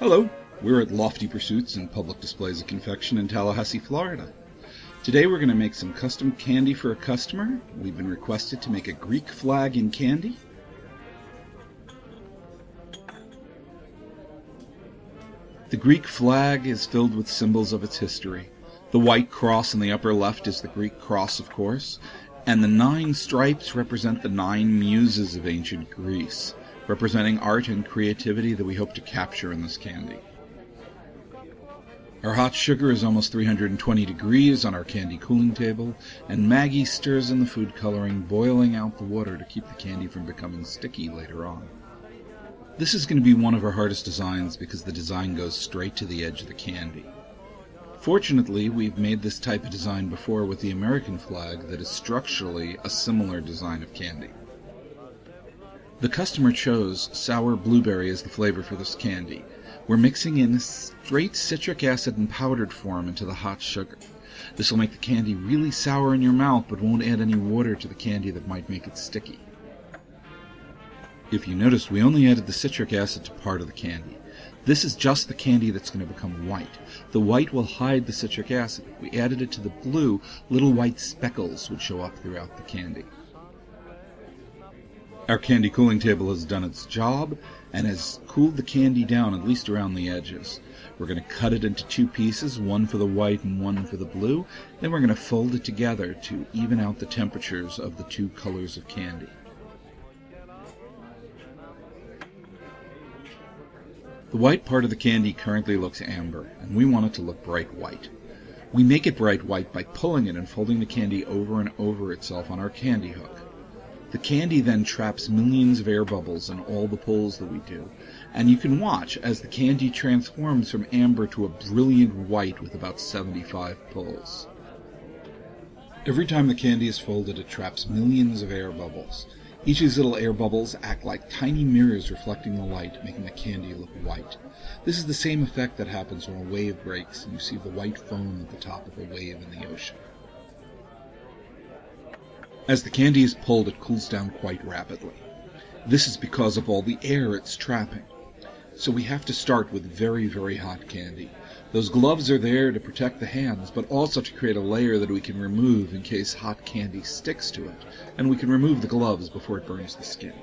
Hello, we're at Lofty Pursuits and Public Displays of Confection in Tallahassee, Florida. Today we're going to make some custom candy for a customer. We've been requested to make a Greek flag in candy. The Greek flag is filled with symbols of its history. The white cross in the upper left is the Greek cross, of course, and the nine stripes represent the nine muses of ancient Greece, representing art and creativity that we hope to capture in this candy. Our hot sugar is almost 320 degrees on our candy cooling table, and Maggie stirs in the food coloring, boiling out the water to keep the candy from becoming sticky later on. This is going to be one of our hardest designs because the design goes straight to the edge of the candy. Fortunately, we've made this type of design before with the American flag that is structurally a similar design of candy. The customer chose sour blueberry as the flavor for this candy. We're mixing in straight citric acid in powdered form into the hot sugar. This will make the candy really sour in your mouth but won't add any water to the candy that might make it sticky. If you noticed, we only added the citric acid to part of the candy. This is just the candy that's going to become white. The white will hide the citric acid. We added it to the blue, little white speckles would show up throughout the candy. Our candy cooling table has done its job and has cooled the candy down at least around the edges. We're going to cut it into two pieces, one for the white and one for the blue. Then we're going to fold it together to even out the temperatures of the two colors of candy. The white part of the candy currently looks amber, and we want it to look bright white. We make it bright white by pulling it and folding the candy over and over itself on our candy hook. The candy then traps millions of air bubbles in all the pulls that we do, and you can watch as the candy transforms from amber to a brilliant white with about 75 pulls. Every time the candy is folded, it traps millions of air bubbles. Each of these little air bubbles act like tiny mirrors reflecting the light, making the candy look white. This is the same effect that happens when a wave breaks and you see the white foam at the top of a wave in the ocean. As the candy is pulled, it cools down quite rapidly. This is because of all the air it's trapping. So we have to start with very, very hot candy. Those gloves are there to protect the hands, but also to create a layer that we can remove in case hot candy sticks to it, and we can remove the gloves before it burns the skin.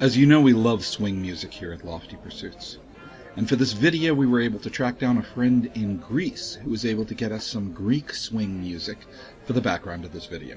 As you know, we love swing music here at Lofty Pursuits. And for this video, we were able to track down a friend in Greece who was able to get us some Greek swing music for the background of this video.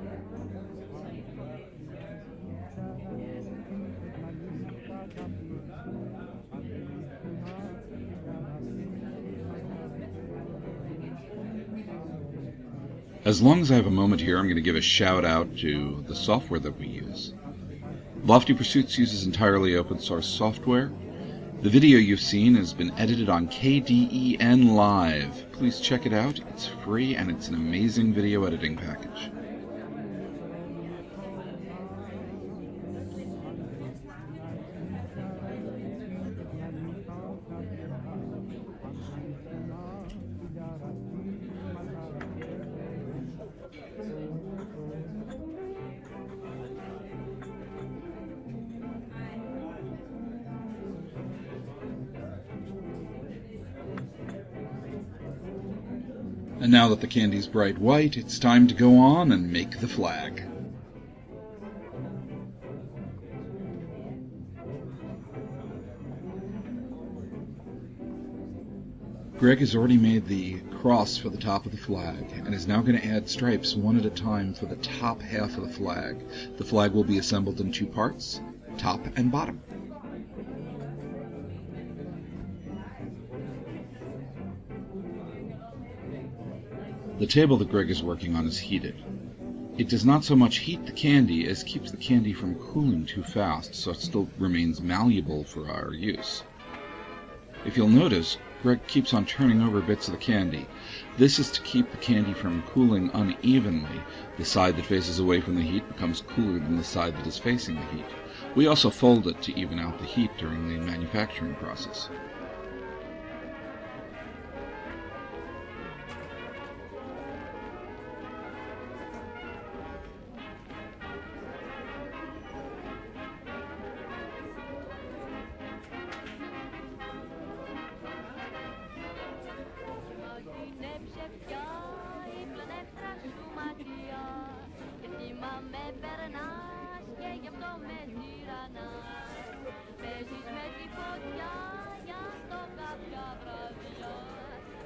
As long as I have a moment here, I'm going to give a shout out to the software that we use. Lofty Pursuits uses entirely open source software. The video you've seen has been edited on Kdenlive. Please check it out. It's free and it's an amazing video editing package. And now that the candy's bright white, it's time to go on and make the flag. Greg has already made the cross for the top of the flag and is now going to add stripes one at a time for the top half of the flag. The flag will be assembled in two parts, top and bottom. The table that Greg is working on is heated. It does not so much heat the candy as keeps the candy from cooling too fast so it still remains malleable for our use. If you'll notice, Greg keeps on turning over bits of the candy. This is to keep the candy from cooling unevenly. The side that faces away from the heat becomes cooler than the side that is facing the heat. We also fold it to even out the heat during the manufacturing process. Θύμα με περνάς και γι' αυτό με τυραννάς. Παίζεις με τη φωτιά για το κάποια βραδιά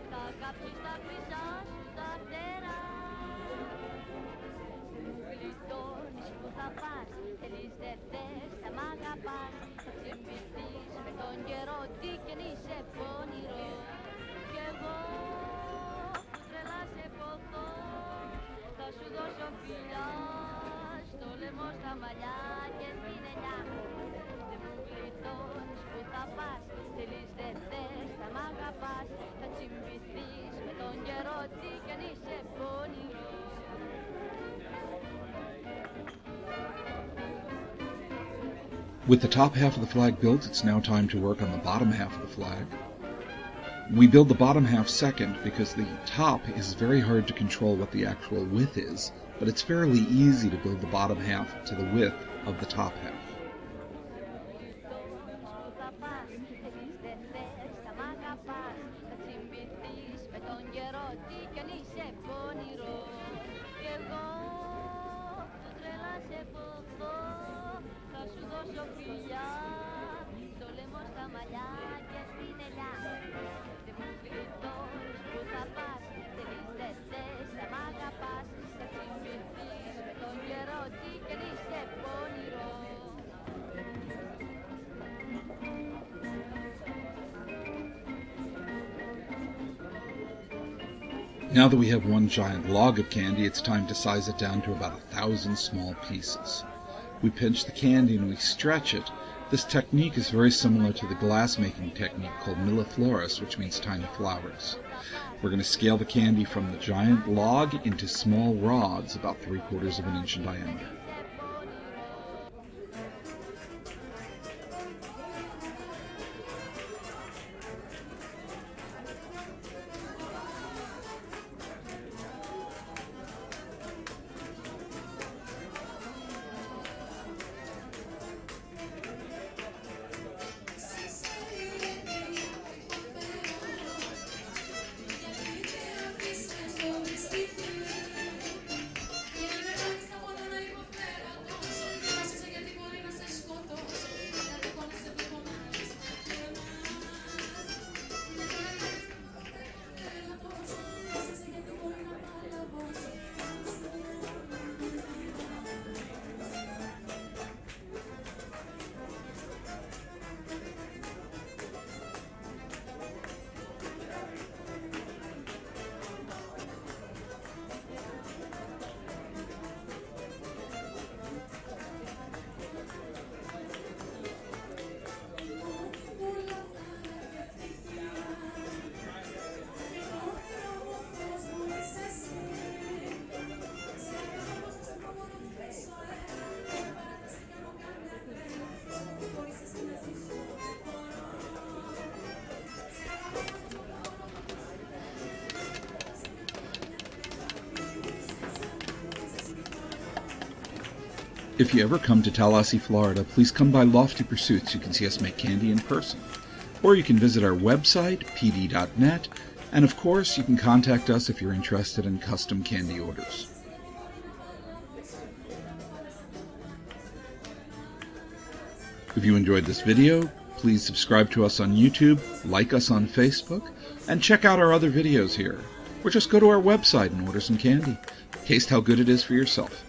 Θα κάψεις τα χρυσά σου τα φτερά. Μου γλιτώνεις που θα πας Θέλεις δεν θες, θα μ' αγαπάς. Θα ξεμπιθείς με τον καιρό τι και είσαι πονηρός. Κι εγώ που τρελάς σε ποθώ Θα σου δώσω φιλιά Solemos i ens ni se poni. With the top half of the flag built, it's now time to work on the bottom half of the flag. We build the bottom half second because the top is very hard to control what the actual width is but it's fairly easy to build the bottom half to the width of the top half. Now that we have one giant log of candy, it's time to size it down to about a thousand small pieces. We pinch the candy and we stretch it. This technique is very similar to the glass making technique called milleflorus, which means tiny flowers. We're going to scale the candy from the giant log into small rods about three quarters of an inch in diameter. If you ever come to Tallahassee, Florida, please come by Lofty Pursuits. You can see us make candy in person. Or you can visit our website, pd.net, and of course, you can contact us if you're interested in custom candy orders. If you enjoyed this video, Please subscribe to us on YouTube, like us on Facebook, and check out our other videos here. Or just go to our website and order some candy. Taste how good it is for yourself.